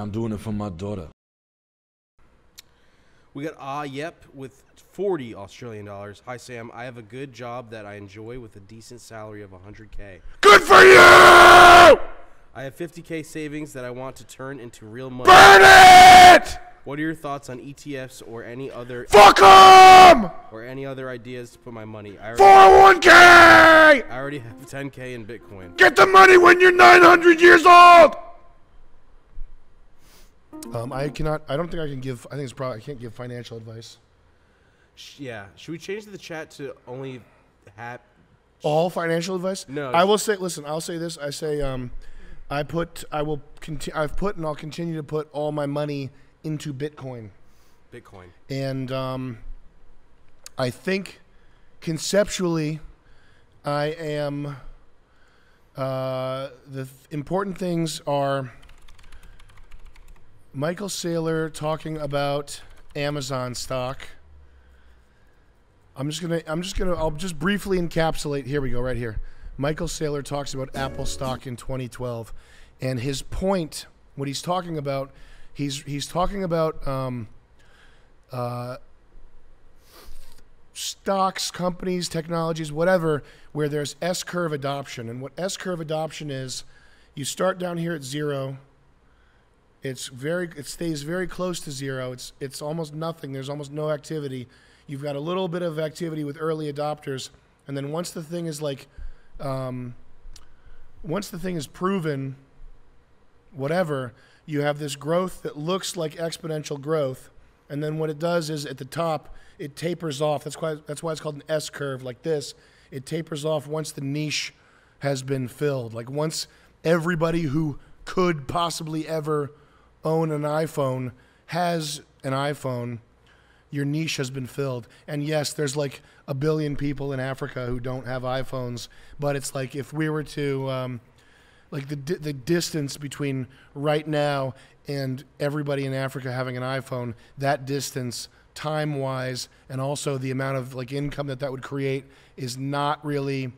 and I'm doing it for my daughter. We got Ah Yep with 40 Australian dollars. Hi Sam, I have a good job that I enjoy with a decent salary of 100k. Good for you! I have 50k savings that I want to turn into real money. Burn it! What are your thoughts on ETFs or any other Fuck 'em! or any other ideas to put my money? I already, 401k! I already have 10k in Bitcoin. Get the money when you're 900 years old! Um, I cannot. I don't think I can give. I think it's probably. I can't give financial advice. Yeah, should we change the chat to only have All financial advice? No. I will say. Listen, I'll say this. I say. Um, I put. I will continue. I've put and I'll continue to put all my money into Bitcoin, Bitcoin? and um, I think conceptually, I am. Uh, the th- important things are Michael Saylor talking about Amazon stock. I'm just gonna. I'm just gonna. I'll just briefly encapsulate. Here we go. Right here. Michael Saylor talks about Apple stock in 2012, and his point, what he's talking about, he's he's talking about um, uh, stocks, companies, technologies, whatever, where there's S curve adoption. And what S curve adoption is, you start down here at zero. It's very it stays very close to zero. It's it's almost nothing. There's almost no activity. You've got a little bit of activity with early adopters, and then once the thing is like, um, once the thing is proven, whatever, you have this growth that looks like exponential growth, and then what it does is at the top it tapers off. That's why that's why it's called an S curve like this. It tapers off once the niche has been filled. Like once everybody who could possibly ever own an iPhone has an iPhone, your niche has been filled. And yes, there's like a billion people in Africa who don't have iPhones, but it's like if we were to um, like the the distance between right now and everybody in Africa having an iPhone, that distance time wise and also the amount of like income that that would create is not really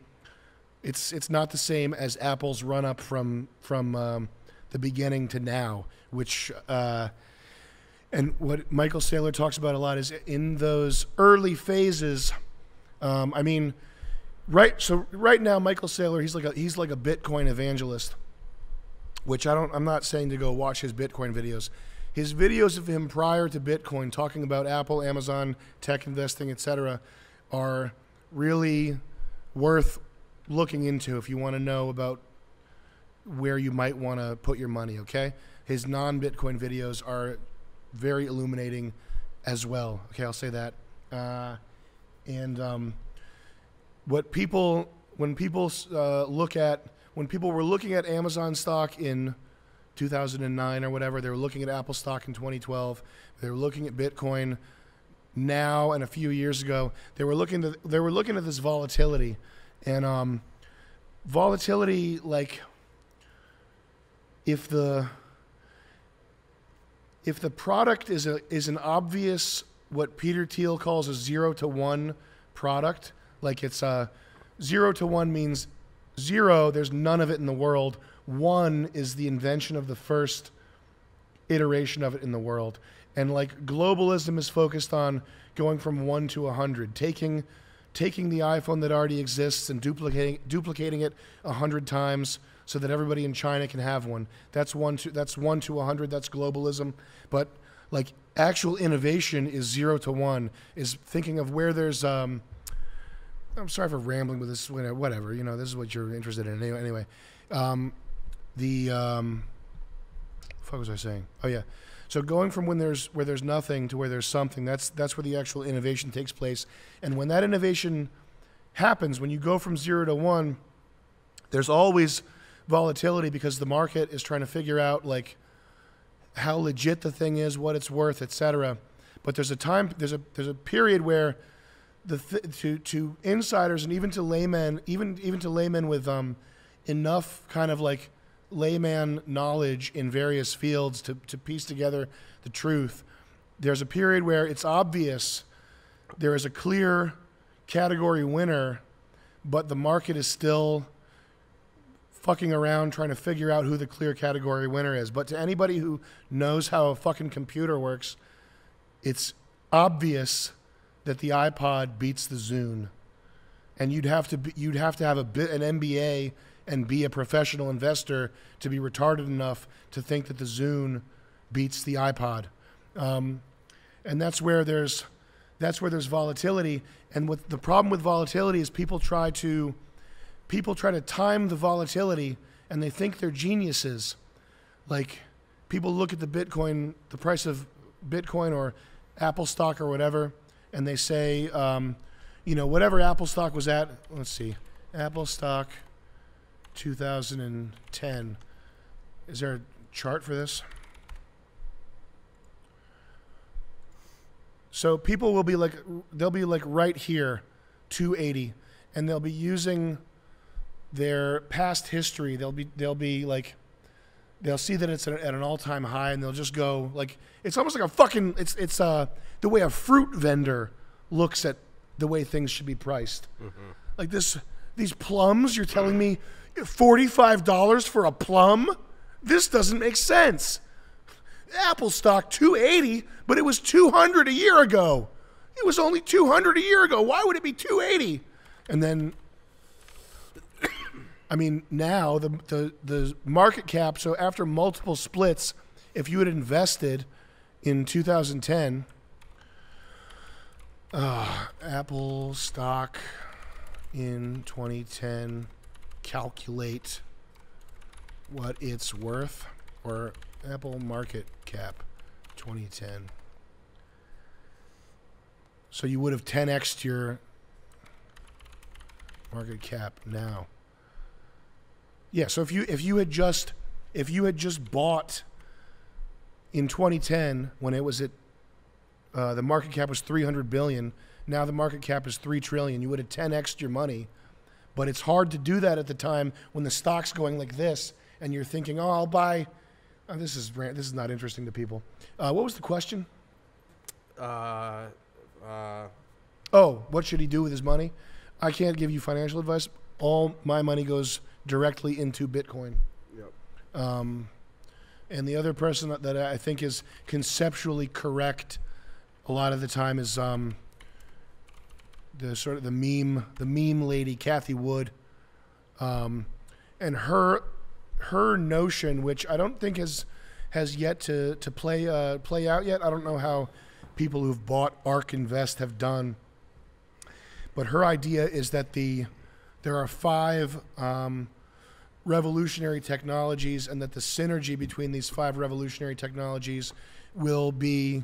it's it's not the same as Apple's run up from from um, the beginning to now, which uh, and what Michael Saylor talks about a lot is in those early phases. Um, I mean, right. So right now, Michael Saylor, he's like a he's like a Bitcoin evangelist, which I don't. I'm not saying to go watch his Bitcoin videos. His videos of him prior to Bitcoin, talking about Apple, Amazon, tech investing, etc., are really worth looking into if you want to know about where you might want to put your money. Okay, his non-Bitcoin videos are very illuminating as well. Okay, I'll say that. Uh, and um, what people, when people uh, look at, when people were looking at Amazon stock in 2009 or whatever, they were looking at Apple stock in 2012. They were looking at Bitcoin now and a few years ago. They were looking to, they were looking at this volatility, and um, volatility like if the if the product is a is an obvious what Peter Thiel calls a zero to one product, like it's a zero to one means zero, there's none of it in the world. One is the invention of the first iteration of it in the world. And like globalism is focused on going from one to a hundred, taking taking the iPhone that already exists and duplicating duplicating it a hundred times so that everybody in China can have one. That's one to that's one to a hundred. That's globalism. But like actual innovation is zero to one. Is thinking of where there's. Um, I'm sorry for rambling with this. Whatever you know, this is what you're interested in anyway. Anyway, um, the um, fuck was I saying? Oh yeah. So going from when there's where there's nothing to where there's something, that's that's where the actual innovation takes place. And when that innovation happens, when you go from zero to one, there's always volatility because the market is trying to figure out like how legit the thing is, what it's worth, etc. But there's a time, there's a there's a period where the th- to to insiders and even to laymen, even even to laymen with um, enough kind of like layman knowledge in various fields to, to piece together the truth. There's a period where it's obvious there is a clear category winner, but the market is still fucking around trying to figure out who the clear category winner is. But to anybody who knows how a fucking computer works, it's obvious that the iPod beats the Zune, and you'd have to be, you'd have to have a bit an MBA and be a professional investor to be retarded enough to think that the Zune beats the iPod, um, and that's where there's that's where there's volatility. And what the problem with volatility is people try to people try to time the volatility and they think they're geniuses. Like people look at the Bitcoin, the price of Bitcoin or Apple stock or whatever, and they say, um, you know, whatever Apple stock was at. Let's see, Apple stock, 2010. Is there a chart for this? So people will be like, they'll be like right here, 280, and they'll be using their past history. They'll be, they'll be like, they'll see that it's at an all-time high, and they'll just go like, it's almost like a fucking, it's it's uh the way a fruit vendor looks at the way things should be priced. Like this, these plums, you're telling me, forty-five dollars for a plum? This doesn't make sense. Apple stock 280, but it was 200 a year ago. It was only 200 a year ago. Why would it be 280? And then I mean, now the the the market cap, so after multiple splits, if you had invested in 2010 uh, Apple stock in 2010 calculate what it's worth or Apple market cap 2010. So you would have 10x your market cap now. Yeah, so if you if you had just if you had just bought in 2010 when it was at uh, the market cap was 300 billion, now the market cap is 3 trillion, you would have 10x your money. But it's hard to do that at the time when the stock's going like this and you're thinking, "Oh, I'll buy oh, this is this is not interesting to people." Uh, what was the question? Uh, uh, Oh, what should he do with his money? I can't give you financial advice. All my money goes directly into Bitcoin. yep. Um, and the other person that I think is conceptually correct a lot of the time is um, the sort of the meme, the meme lady, Cathie Wood, um, and her her notion, which I don't think has has yet to to play uh, play out yet. I don't know how people who've bought Ark Invest have done, but her idea is that the there are five um, revolutionary technologies, and that the synergy between these five revolutionary technologies will be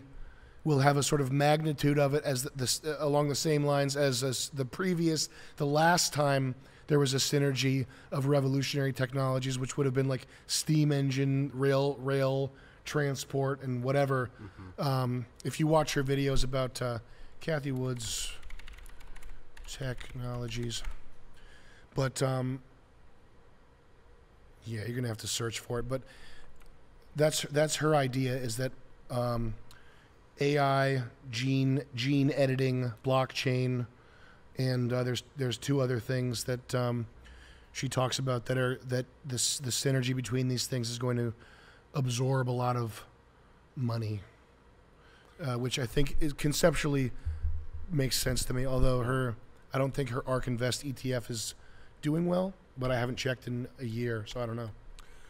will have a sort of magnitude of it as the, this, uh, along the same lines as this, the previous the last time there was a synergy of revolutionary technologies which would have been like steam engine rail rail transport and whatever. Um, if you watch her videos about uh, cathie woods technologies but um, yeah, you're gonna have to search for it. But that's that's her idea is that um, AI, gene gene editing, blockchain, and uh, there's there's two other things that um, she talks about that are that this the synergy between these things is going to absorb a lot of money, uh, which I think is conceptually makes sense to me. Although her, I don't think her ARK Invest ETF is doing well, but I haven't checked in a year, so I don't know.